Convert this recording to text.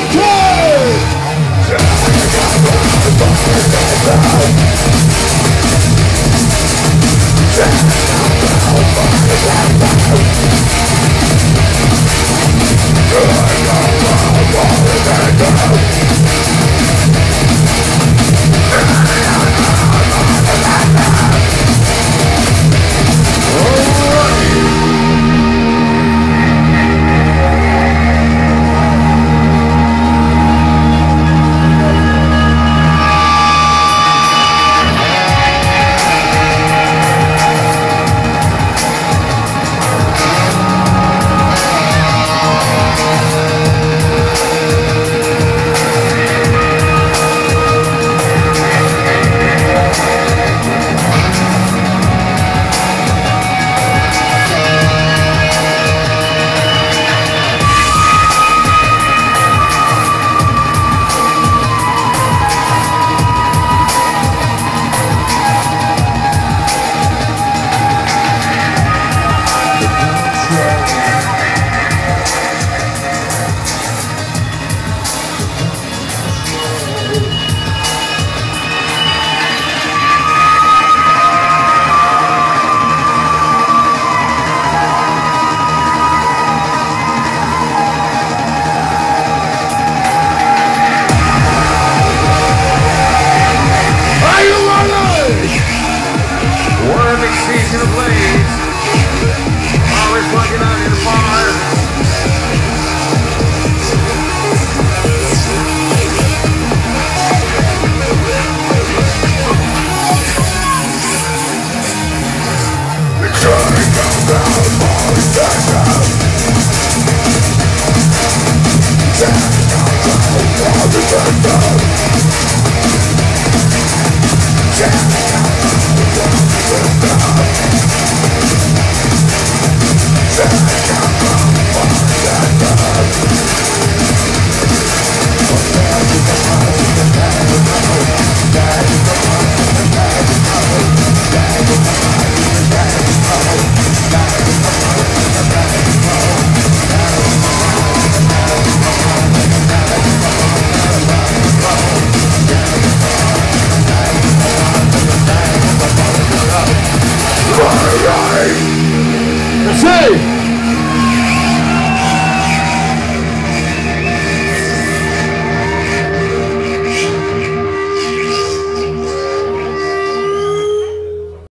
Victory! I'm Down my Say